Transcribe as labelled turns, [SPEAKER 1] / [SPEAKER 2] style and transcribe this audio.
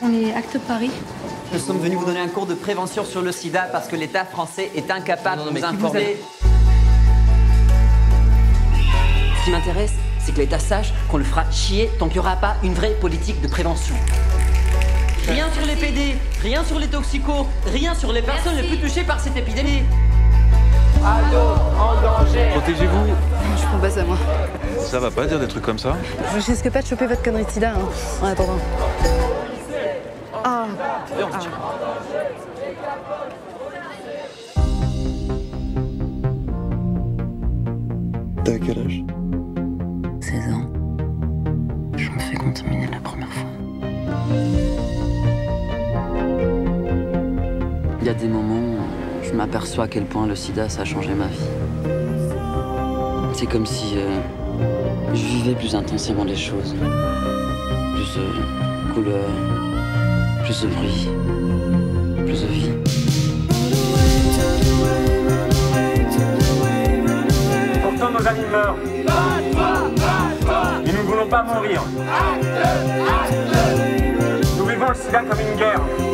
[SPEAKER 1] On est Acte Paris.
[SPEAKER 2] Nous sommes venus vous donner un cours de prévention sur le sida parce que l'État français est incapable de nous informer. Ce qui m'intéresse, c'est que l'État sache qu'on le fera chier tant qu'il n'y aura pas une vraie politique de prévention. Rien sur les PD, rien sur les toxicos, rien sur les personnes les plus touchées par cette épidémie.
[SPEAKER 3] Protégez-vous.
[SPEAKER 4] Je prends pas ça, moi.
[SPEAKER 3] Ça va pas dire des trucs comme ça
[SPEAKER 4] Je risque pas de choper votre connerie de sida, hein, en attendant. Ah,
[SPEAKER 5] T'as quel âge?
[SPEAKER 2] 16 ans. Je me fais contaminer la première fois. Y a des moments où je m'aperçois à quel point le sida, ça a changé ma vie. C'est comme si euh, je vivais plus intensément les choses. Plus de couleurs, plus de bruit, plus de vie.
[SPEAKER 6] Pourtant nos amis meurent. Et nous ne voulons pas mourir. Nous vivons le sida comme une guerre.